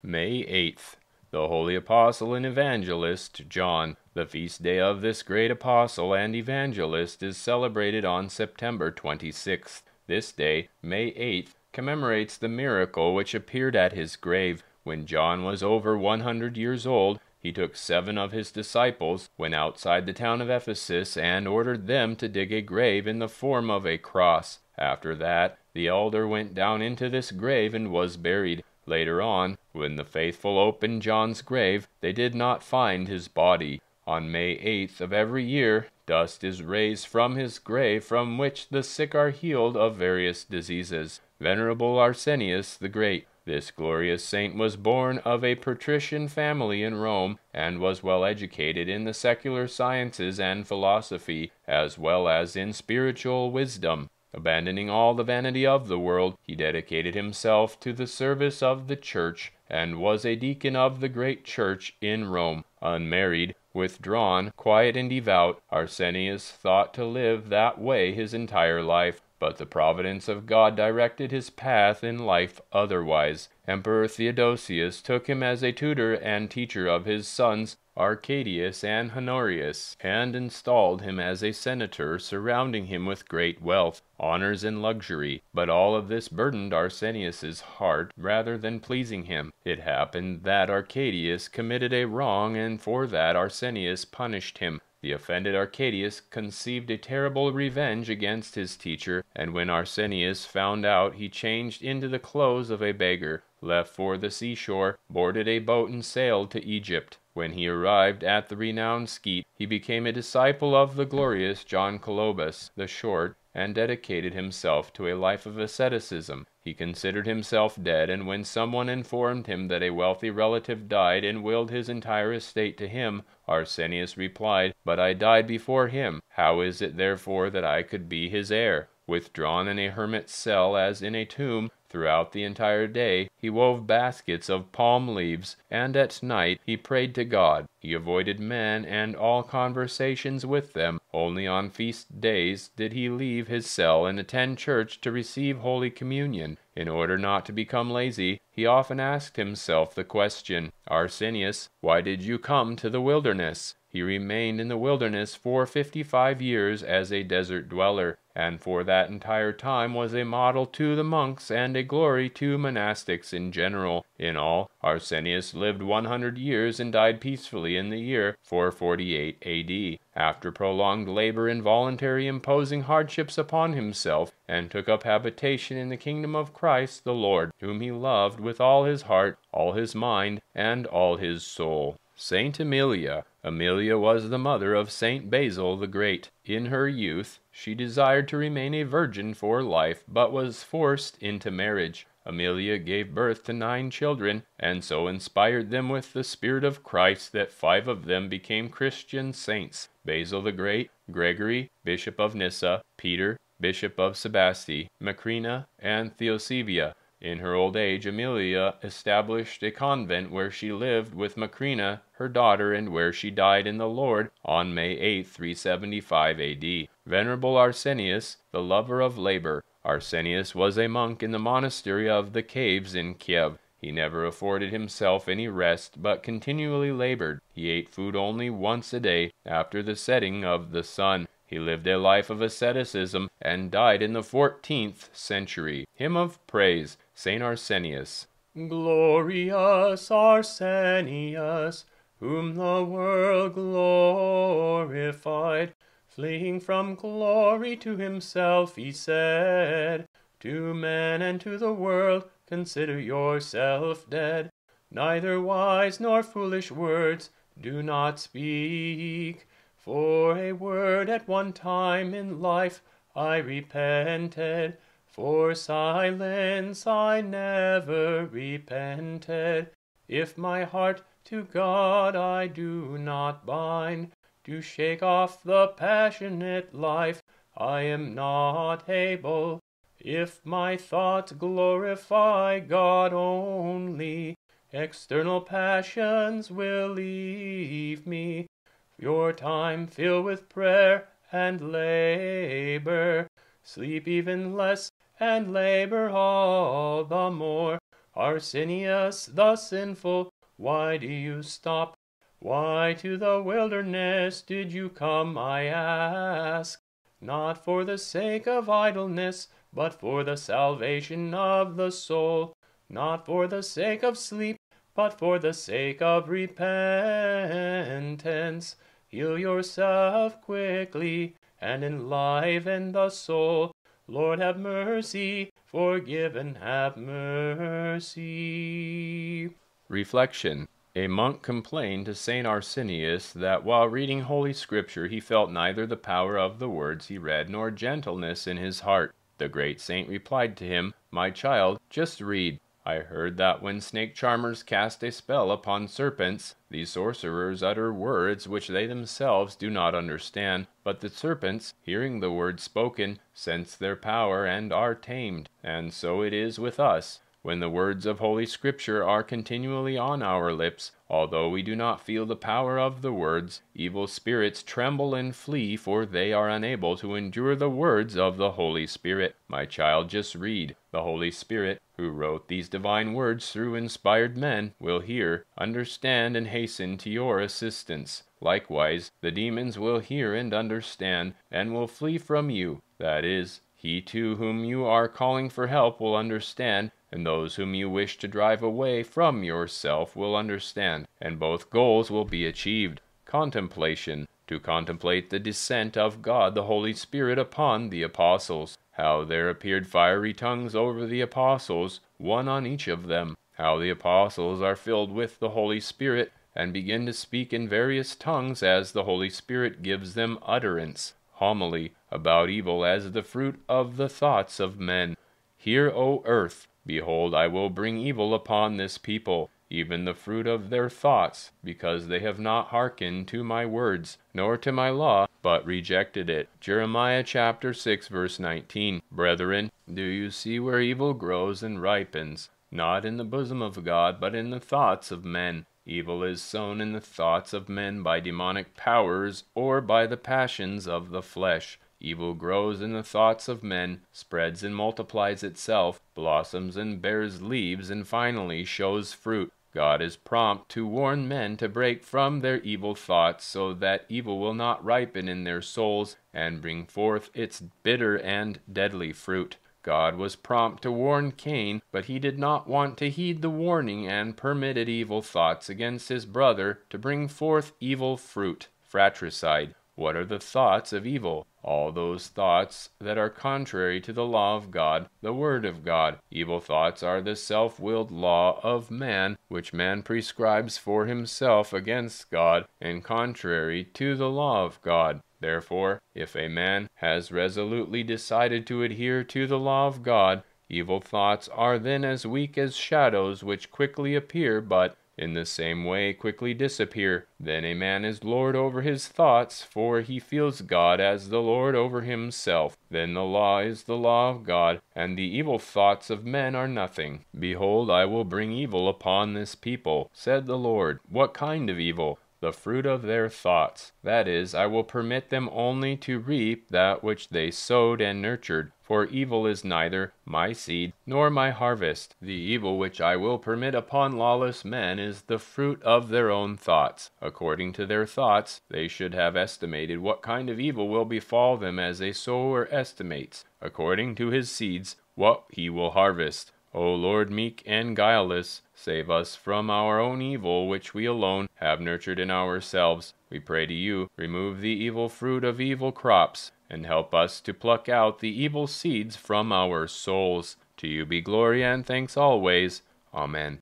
May 8th. The Holy Apostle and Evangelist John. The feast day of this great apostle and evangelist is celebrated on September 26th. This day, May 8th, commemorates the miracle which appeared at his grave. When John was over 100 years old, he took seven of his disciples, went outside the town of Ephesus, and ordered them to dig a grave in the form of a cross. After that, the elder went down into this grave and was buried. Later on, when the faithful opened John's grave, they did not find his body. On May 8th of every year, dust is raised from his grave from which the sick are healed of various diseases. Venerable Arsenius the Great. This glorious saint was born of a patrician family in Rome, and was well educated in the secular sciences and philosophy, as well as in spiritual wisdom. Abandoning all the vanity of the world, he dedicated himself to the service of the Church, and was a deacon of the great church in Rome. Unmarried, withdrawn, quiet, and devout, Arsenius thought to live that way his entire life. But the providence of God directed his path in life otherwise. Emperor Theodosius took him as a tutor and teacher of his sons Arcadius and Honorius, and installed him as a senator, surrounding him with great wealth, honors, and luxury. But all of this burdened Arsenius's heart rather than pleasing him. It happened that Arcadius committed a wrong, and for that Arsenius punished him. The offended Arcadius conceived a terrible revenge against his teacher, and when Arsenius found out, he changed into the clothes of a beggar, left for the seashore, boarded a boat, and sailed to Egypt. When he arrived at the renowned Skete, he became a disciple of the glorious John Colobus the Short, and dedicated himself to a life of asceticism. He considered himself dead, and when someone informed him that a wealthy relative died and willed his entire estate to him, Arsenius replied, But I died before him. How is it therefore that I could be his heir? Withdrawn in a hermit's cell as in a tomb, throughout the entire day he wove baskets of palm leaves, and at night he prayed to God. He avoided men and all conversations with them. Only on feast days did he leave his cell and attend church to receive Holy Communion. In order not to become lazy, he often asked himself the question, Arsenius, why did you come to the wilderness? He remained in the wilderness for fifty five years as a desert dweller, and for that entire time was a model to the monks and a glory to monastics in general. In all, Arsenius lived 100 years and died peacefully in the year 448 A.D. After prolonged labor and voluntary imposing hardships upon himself, and took up habitation in the kingdom of Christ the Lord, whom he loved with all his heart, all his mind, and all his soul. Saint Emilia. Emilia was the mother of Saint Basil the Great. In her youth, she desired to remain a virgin for life, but was forced into marriage. Emilia gave birth to nine children, and so inspired them with the Spirit of Christ that five of them became Christian saints Basil the Great, Gregory, Bishop of Nyssa, Peter, Bishop of Sebaste, Macrina, and Theosebia. In her old age, Emilia established a convent where she lived with Macrina, her daughter, and where she died in the Lord on May 8, 375 A.D. Venerable Arsenius, the lover of labor. Arsenius was a monk in the monastery of the Caves in Kiev. He never afforded himself any rest, but continually labored. He ate food only once a day, after the setting of the sun. He lived a life of asceticism and died in the fourteenth century. Hymn of Praise, St. Arsenius. Glorious Arsenius, whom the world glorified, fleeing from glory to himself, he said, To men and to the world, consider yourself dead. Neither wise nor foolish words do not speak. For a word at one time in life I repented, for silence I never repented. If my heart to God I do not bind, to shake off the passionate life I am not able. If my thoughts glorify God only, external passions will leave me. Your time fill with prayer and labor. Sleep even less and labor all the more. Arsenius the sinful, why do you stop? Why to the wilderness did you come, I ask? Not for the sake of idleness, but for the salvation of the soul. Not for the sake of sleep, but for the sake of repentance. Heal yourself quickly and enliven the soul. Lord, have mercy, forgive and have mercy. Reflection a monk complained to St. Arsenius that while reading Holy Scripture he felt neither the power of the words he read nor gentleness in his heart. The great saint replied to him, My child, just read. I heard that when snake charmers cast a spell upon serpents, these sorcerers utter words which they themselves do not understand, but the serpents, hearing the words spoken, sense their power and are tamed. And so it is with us. When the words of Holy Scripture are continually on our lips, although we do not feel the power of the words, evil spirits tremble and flee, for they are unable to endure the words of the Holy Spirit. My child, just read. The Holy Spirit, who wrote these divine words through inspired men, will hear, understand, and hasten to your assistance. Likewise, the demons will hear and understand, and will flee from you. That is, he to whom you are calling for help will understand, and those whom you wish to drive away from yourself will understand, and both goals will be achieved. Contemplation to contemplate the descent of God the Holy Spirit upon the apostles, how there appeared fiery tongues over the apostles, one on each of them, how the apostles are filled with the Holy Spirit and begin to speak in various tongues as the Holy Spirit gives them utterance homily about evil as the fruit of the thoughts of men. Hear, O earth, behold, I will bring evil upon this people, even the fruit of their thoughts, because they have not hearkened to my words, nor to my law, but rejected it. Jeremiah chapter 6 verse 19. Brethren, do you see where evil grows and ripens, not in the bosom of God, but in the thoughts of men? Evil is sown in the thoughts of men by demonic powers or by the passions of the flesh. Evil grows in the thoughts of men, spreads and multiplies itself, blossoms and bears leaves, and finally shows fruit. God is prompt to warn men to break from their evil thoughts so that evil will not ripen in their souls and bring forth its bitter and deadly fruit. God was prompt to warn Cain, but he did not want to heed the warning and permitted evil thoughts against his brother to bring forth evil fruit. Fratricide. What are the thoughts of evil? All those thoughts that are contrary to the law of God, the Word of God. Evil thoughts are the self willed law of man, which man prescribes for himself against God, and contrary to the law of God. Therefore, if a man has resolutely decided to adhere to the law of God, evil thoughts are then as weak as shadows which quickly appear but in the same way quickly disappear. Then a man is Lord over his thoughts, for he feels God as the Lord over himself. Then the law is the law of God, and the evil thoughts of men are nothing. Behold, I will bring evil upon this people, said the Lord. What kind of evil? The fruit of their thoughts. That is, I will permit them only to reap that which they sowed and nurtured. For evil is neither my seed nor my harvest. The evil which I will permit upon lawless men is the fruit of their own thoughts. According to their thoughts, they should have estimated what kind of evil will befall them as a sower estimates, according to his seeds, what he will harvest. O Lord meek and guileless, save us from our own evil which we alone have nurtured in ourselves. We pray to you, remove the evil fruit of evil crops, and help us to pluck out the evil seeds from our souls. To you be glory and thanks always. Amen.